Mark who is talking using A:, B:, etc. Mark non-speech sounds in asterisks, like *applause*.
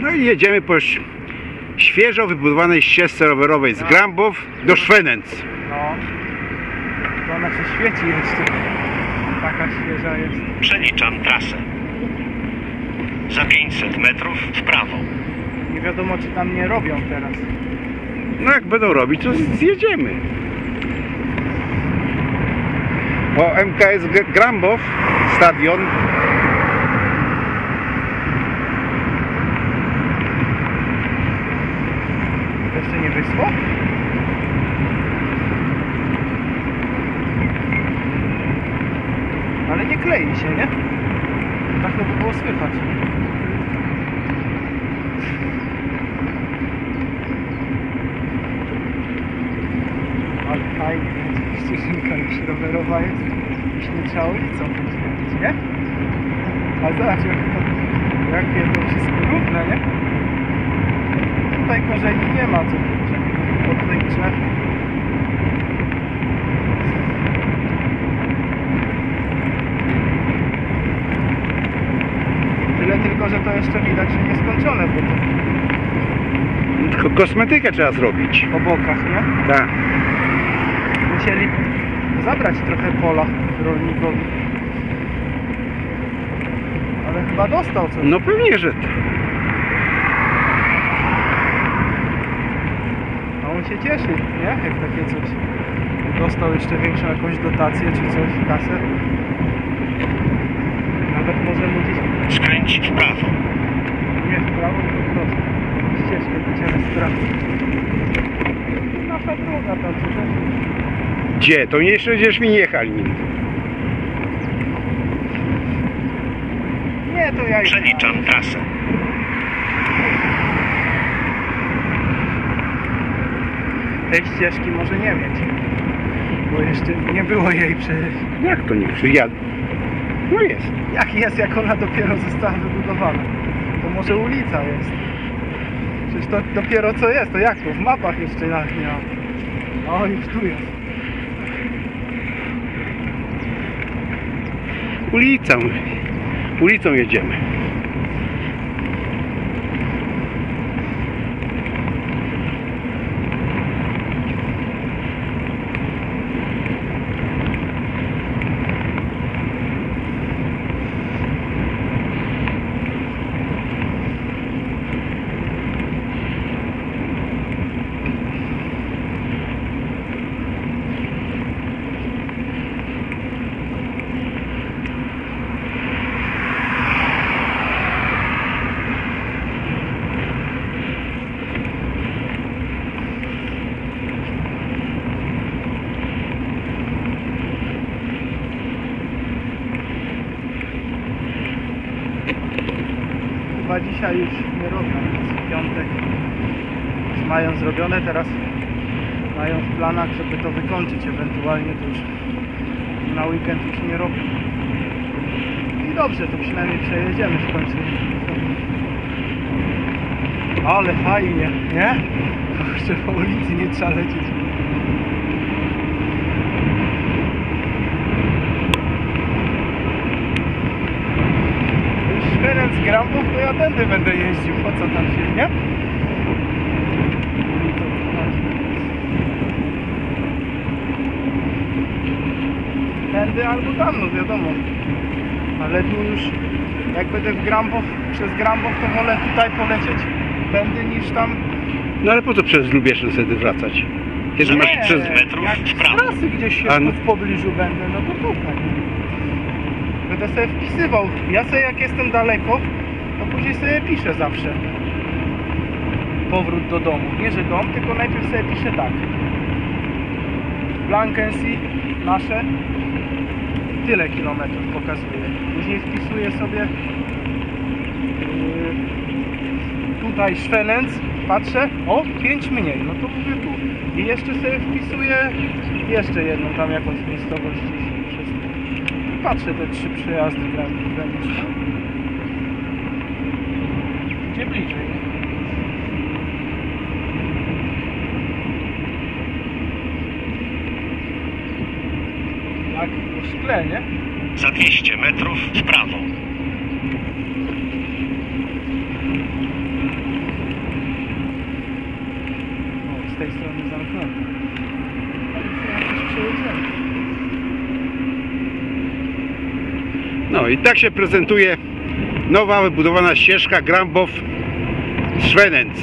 A: No i jedziemy po świeżo wybudowanej ścieżce rowerowej z Grambów do Szwenenc.
B: No. To ona się świeci jeszcze. Taka świeża jest.
C: Przeliczam trasę. Za 500 metrów w prawo.
B: Nie wiadomo czy tam nie robią teraz.
A: No jak będą robić, to zjedziemy. Bo MKS Grambow, stadion,
B: Wyschło? Ale nie klei się, nie? Tak to by było słychać. Ale fajnie, *laughs* ścieżynka już rowerowa jest. Już nie trzeba ulicą nie? A zobacz, jak to, jakie to wszystko równe, nie? Tutaj korzeni nie ma co kurczę. Od tych drzew. Tyle tylko, że to jeszcze widać, że nieskończone, bo to
A: tylko kosmetykę trzeba zrobić.
B: po bokach, nie?
A: Tak.
B: Musieli zabrać trochę pola rolnikowi. Ale chyba dostał coś.
A: No pewnie, że tak.
B: A on się cieszy, nie? Jak takie coś. Dostał jeszcze większą jakąś dotację czy coś, kasę. Nawet może mu gdzieś
C: Skręć w prawo.
B: nie w prawo, tylko prosto. Ścieżkę będziemy sprawdzić. Nasza droga tam czy też.
A: Gdzie? To nie jeszcze będziesz mi nie jechali nim.
B: Nie, to ja
C: Przeliczam trasę.
B: Tej ścieżki może nie mieć. Bo jeszcze nie było jej przecież.
A: Jak to nie przyjadę? No jest.
B: Jak jest, jak ona dopiero została wybudowana? To może ulica jest. Przecież to dopiero co jest, to jak to? W mapach jeszcze nawet nie ma. O, już tu jest.
A: Ulicą. Ulicą jedziemy.
B: Chyba dzisiaj już nie robią nic w piątek. Już mają zrobione, teraz mają w planach, żeby to wykończyć ewentualnie to już na weekend już nie robią. I dobrze, to przynajmniej przejedziemy w końcu. Ale fajnie, nie? *laughs* Jeszcze po ulicy nie trzeba lecieć. Ferenc Grambów, to ja tędy będę jeździł, po co tam się, nie? Tędy albo tam, no wiadomo. Ale tu już, jak będę w Grambow, przez Grambow, to wolę tutaj polecieć tędy niż tam.
A: No ale po co przez Lubieszyn wtedy wracać? Kiedy masz przez...
C: metrów
B: jak
C: w
B: z
C: prawo.
B: trasy gdzieś się
A: A no-
B: w pobliżu będę, no to tutaj. Będę sobie wpisywał. Ja sobie jak jestem daleko, to później sobie piszę zawsze. Powrót do domu. Nie, że dom, tylko najpierw sobie piszę tak. Blankensee nasze tyle kilometrów pokazuje. Później wpisuję sobie yy, tutaj Szwenenc, patrzę, o 5 mniej, no to mówię tu. I jeszcze sobie wpisuję jeszcze jedną tam jakąś miejscowość. Patrzę te trzy przejazdy graniczne. Gdzie bliżej? Jak po szkle, nie?
C: Za 200 metrów w prawo.
B: strony zamknięte. Ale jakoś przejedziemy.
A: No i tak się prezentuje nowa wybudowana ścieżka Grambow Schwenenz.